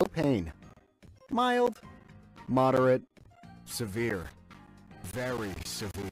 No pain. Mild, moderate, severe, very severe.